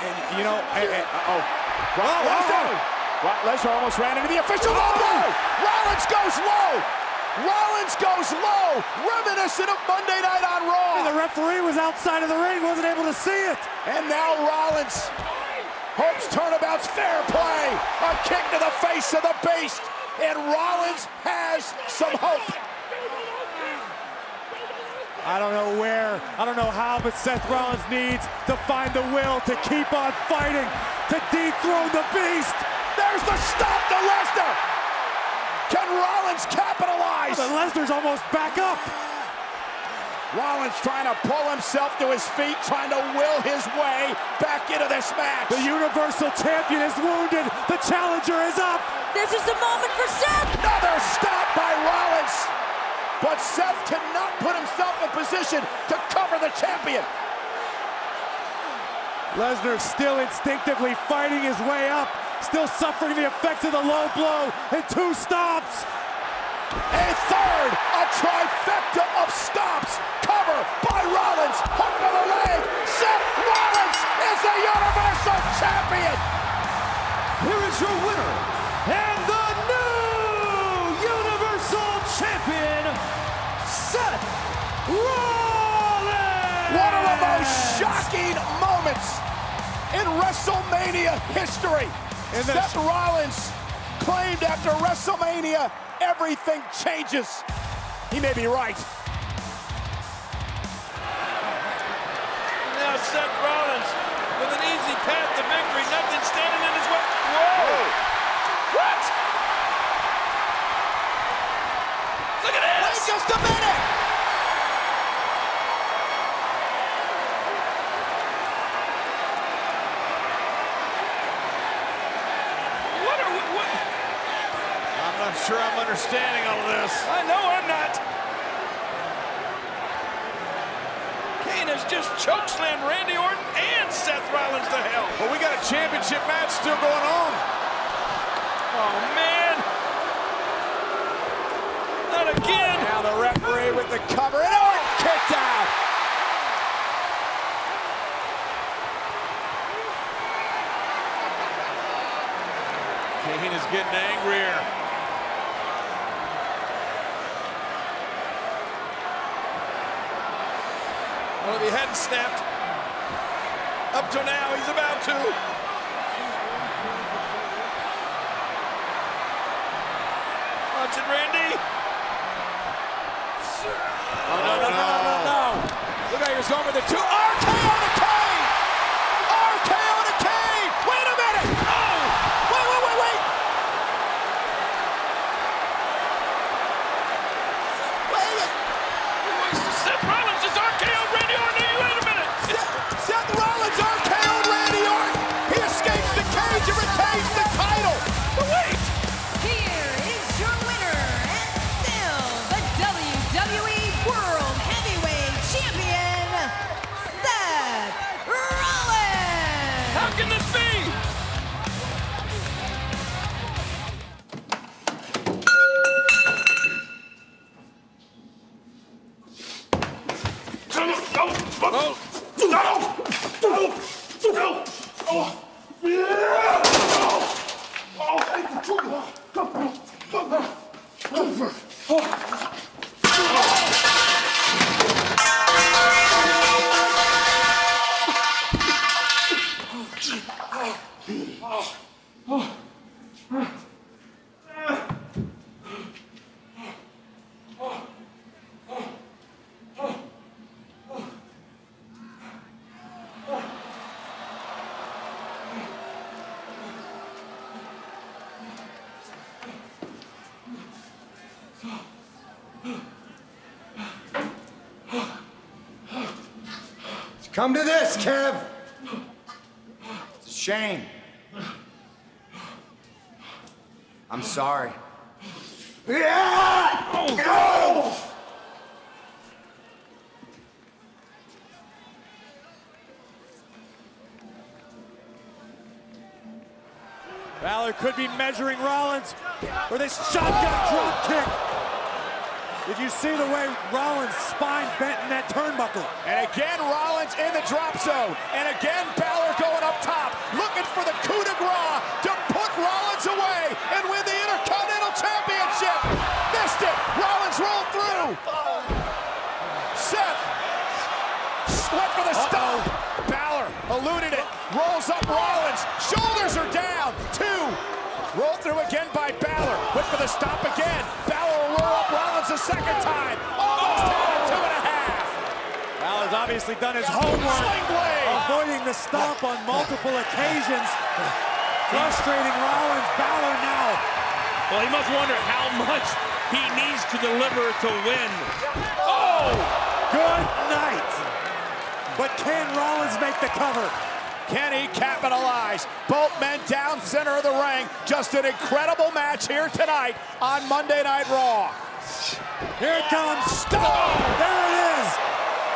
and, you know, I, I, uh-oh. Brock Lesnar. Brock Lesnar almost ran into the official. Oh, no! Rollins goes low. Rollins goes low, reminiscent of Monday Night on Raw. The referee was outside of the ring, wasn't able to see it. And now Rollins hopes turnabout's fair play. A kick to the face of the beast. And Rollins has some hope. I don't know where, I don't know how, but Seth Rollins needs to find the will to keep on fighting, to dethrone the beast. There's the stomp to Lesnar. Can Rollins capitalize? But Lesnar's almost back up. Rollins trying to pull himself to his feet, trying to will his way back into this match. The Universal Champion is wounded. The challenger is up. This is the moment for Seth. Another stomp by Rollins. But Seth cannot put himself in position to cover the champion. Lesnar still instinctively fighting his way up, still suffering the effects of the low blow, and two stomps. A third, a trifecta of stomps. Cover by Rollins, hook to the leg. Seth Rollins is the Universal Champion. Here is your winner, and the Seth Rollins! One of the most shocking moments in WrestleMania history. Seth Rollins claimed after WrestleMania, everything changes. He may be right. Now Seth Rollins with an easy path to victory, nothing standing in his way. Whoa! What? Look at this! Wait just a minute! What are we, what? I'm not sure I'm understanding all of this. I know I'm not. Kane has just chokeslammed Randy Orton and Seth Rollins to hell. But we got a championship match still going on. Oh, man. Not again. Now the referee with the cover, and oh, Orton kicked out. Kane is getting angrier. Well, if he hadn't snapped up to now, he's about to. Watch it, Randy. Oh, no, no, no, no, no. How he was going for the two. RKO to Come to this, Kev. It's a shame. I'm sorry. Yeah! Balor could be measuring Rollins for this shotgun drop kick. Did you see the way Rollins' spine bent in that turnbuckle? And again, Rollins in the drop zone. And again, Balor going up top, looking for the coup de grace to put Rollins away and win the Intercontinental Championship. Missed it. Rollins rolled through. Seth went for the stomp. Balor eluded it. Rolls up Rollins. Shoulders are down. Two. Roll through again by Balor. Went for the stomp again. Balor will roll up Rollins a second time. Almost had a two and a half. Balor's obviously done his homework, Sling blade. avoiding the stomp on multiple occasions. Frustrating Rollins. Balor now. Well, he must wonder how much he needs to deliver to win. Oh! Good night. But can Rollins make the cover? Can he capitalize? Both men down center of the ring. Just an incredible match here tonight on Monday Night Raw. Here it comes. Stomp! There it is.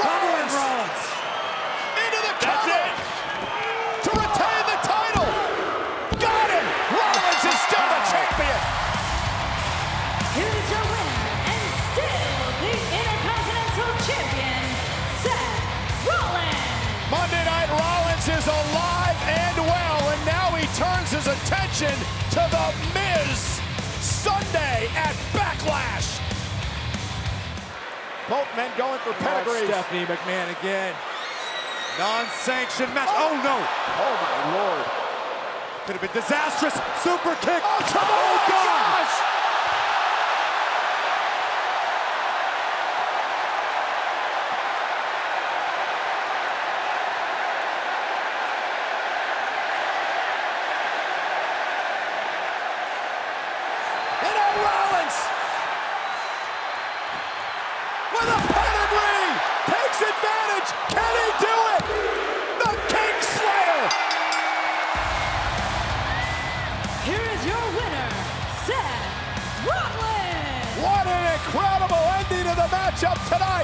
Covering Rollins. Into the That's cover it. to retain the title. Got him. Rollins is still the champion. Here's your winner and still the Intercontinental Champion, Seth Rollins. Monday Night Rollins is alive and well, and now he turns his attention to The Miz Sunday at Backlash. Both men going for pedigrees. Stephanie McMahon again. Non-sanctioned match. Oh. oh no! Oh my lord. Could have been disastrous. Super kick. Oh, Oh, God.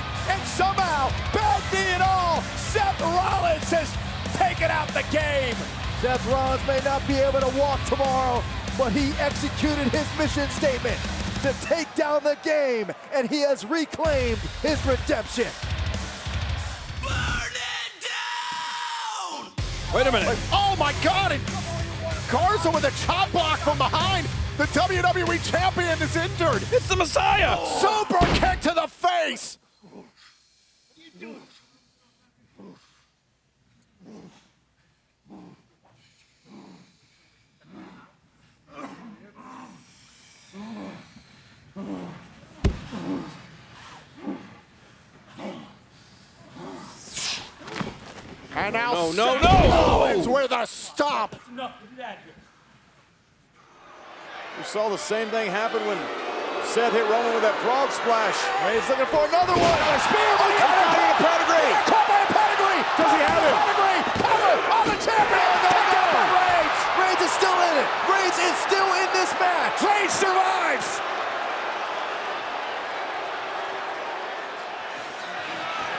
Matchup tonight. And somehow, bad knee and all, Seth Rollins has taken out the game. Seth Rollins may not be able to walk tomorrow, but he executed his mission statement to take down the game, and he has reclaimed his redemption. Wait a minute. Oh my God! And Garza with a chop block from behind. The WWE Champion is injured. It's the Messiah. Super kick to the face. And now No, no, Seth no. Rollins with a stomp. We saw the same thing happen when Seth hit Roman with that frog splash. He's looking for another one. A spear by Connor. a pedigree. Caught by a pedigree. Does he have it? Pedigree. Cover on the champion. Picked up by Reigns. Reigns is still in it. Reigns is still in this match. Reigns survives.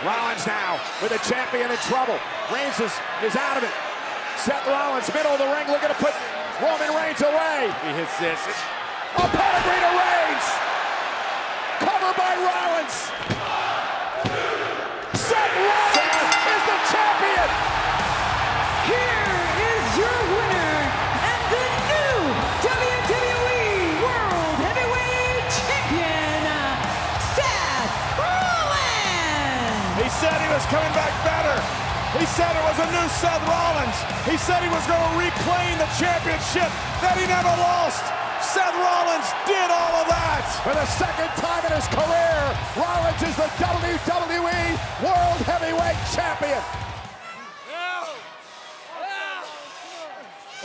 Rollins now with the champion in trouble. Reigns is, is out of it. Seth Rollins, middle of the ring, looking to put Roman Reigns away. He hits this. A to Reigns. Covered by Rollins. Seth Rollins is the champion. Here is your winner and the new WWE World Heavyweight Champion, Seth Rollins. He said he was coming back better. He said it was a new Seth Rollins. He said he was going to reclaim the championship that he never lost. Seth Rollins did all of that. For the second time in his career, Rollins is the WWE World Heavyweight Champion.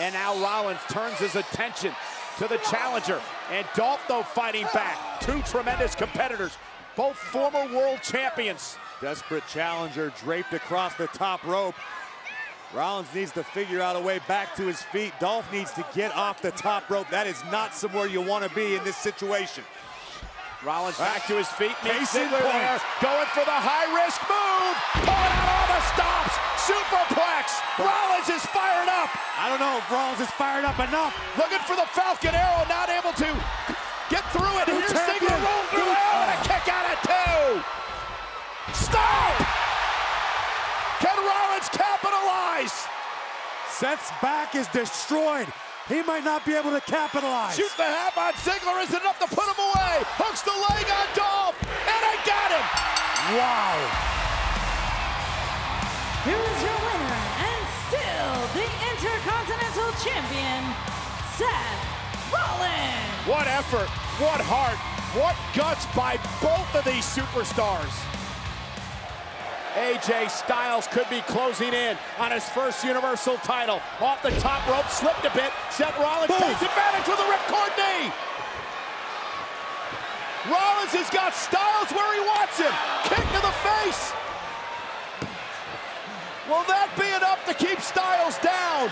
And now Rollins turns his attention to the challenger. And Dolph, though, fighting back. Two tremendous competitors, both former world champions. Desperate challenger draped across the top rope. Rollins needs to figure out a way back to his feet. Dolph needs to get off the top rope. That is not somewhere you want to be in this situation. Rollins back to his feet. Nate Case in Ziggler point. there, going for the high-risk move. Pulling out all the stops. Superplex. Rollins is fired up. I don't know if Rollins is fired up enough. Looking for the Falcon Arrow, not able to Get through it. Here's. Ziggler roll through. And a kick out at two. Stomp! Can Rollins capitalize? Seth's back is destroyed. He might not be able to capitalize. Shoot the half on Ziggler isn't enough to put him away. Hooks the leg on Dolph, and I got him. Wow. Here is your winner and still the Intercontinental Champion, Seth Rollins. What effort, what heart, what guts by both of these superstars. AJ Styles could be closing in on his first Universal title. Off the top rope, slipped a bit. Seth Rollins Boom. takes advantage with a ripcord knee. Rollins has got Styles where he wants him. Kick to the face. Will that be enough to keep Styles down?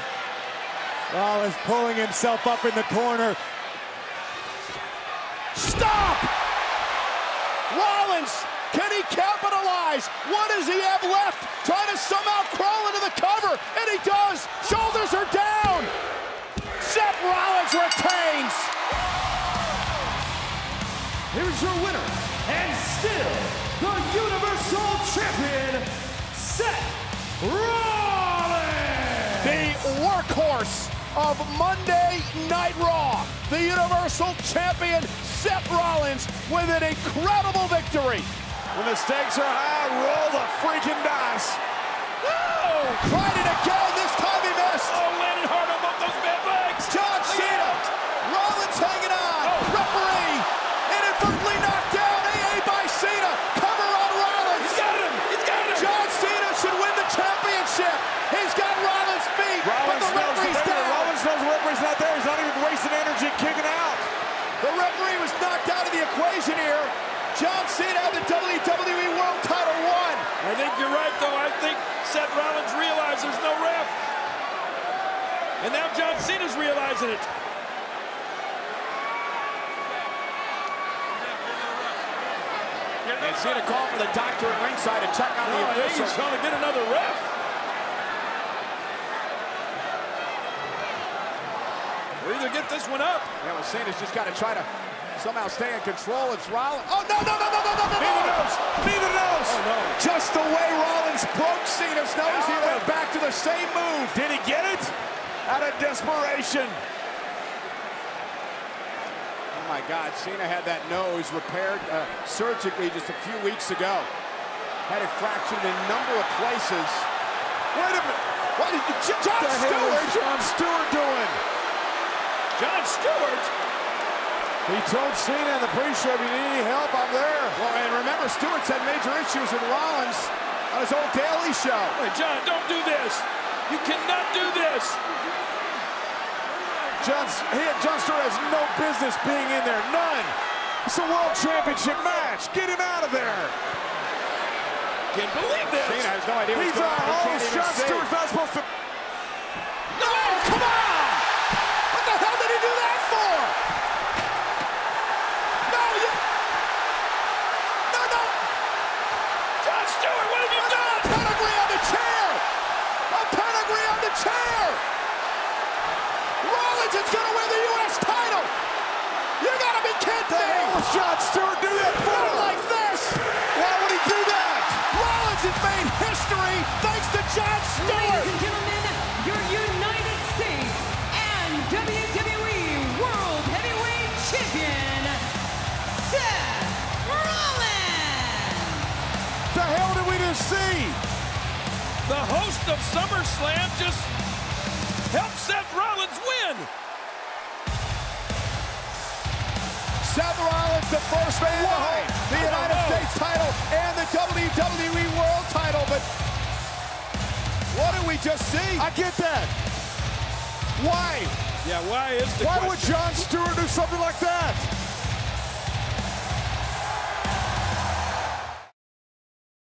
Rollins pulling himself up in the corner. Stomp! Rollins, can he capitalize? What does he have left? Trying to somehow crawl into the cover, and he does. Shoulders are down. Seth Rollins retains. Here's your winner, and still the Universal Champion, Seth Rollins! The workhorse of Monday Night Raw, the Universal Champion Seth Rollins with an incredible victory. When the stakes are high, roll the freaking dice. Oh, tried it again. This time he missed. Oh, landed hard on both those bad legs. John Cena. Rollins hanging on. Referee inadvertently knocked down. AA by Cena. Cover on Rollins. He's got him. He's got him. John Cena should win the championship. He's got Rollins beat, but Rollins the knows, referee's the, down. Rollins knows the referee's not there. He's not even wasting energy kicking out. The referee was knocked out of the equation here. John Cena had the WWE World Title won. I think you're right, though. I think Seth Rollins realized there's no ref. And now John Cena's realizing it. And Cena called for the doctor at ringside to check on No, the oh, think official. he's going to get another ref. Or either get this one up. Yeah, well, Cena's just got to try to somehow stay in control. It's Rollins. Oh, no, no, no, no, no, no, no. Neither knows. Neither knows. Oh, no. Just the way Rollins broke Cena's nose, he went back to the same move. Did he get it? Out of desperation. Oh my God, Cena had that nose repaired uh, surgically just a few weeks ago. Had it fractured in a number of places. Wait a minute. What did Jon What the hell is Stewart? Jon Stewart doing? Jon Stewart. He told Cena in the pre-show, if you need any help, I'm there. Well, and remember, Stewart's had major issues with Rollins on his old Daily Show. Wait, Jon, don't do this. You cannot do this. Jon, he, Jon Stewart has no business being in there. None. It's a world championship match. Get him out of there. Can't believe this. Cena has no idea what's He's going a on. He can't Jon see. Stewart's not supposed to. No, come on! What the hell did he do that for? No, you... No, no! Jon Stewart, what have you done? Pedigree on the chair! A pedigree on the chair! Rollins is gonna win the U.S. title! You gotta be kidding The me! was Jon Stewart do that for? Not like this! Why would he do that? Rollins has made history thanks to Jon Stewart. Ladies and gentlemen, your United States and WWE World Heavyweight Champion, Seth Rollins. The hell did we just see? The host of SummerSlam just helped Seth Rollins win. Seth Rollins, the first man to hold the United States title and the WWE World title, but what did we just see? I get that. Why? Yeah, why is the Why question? would Jon Stewart do something like that?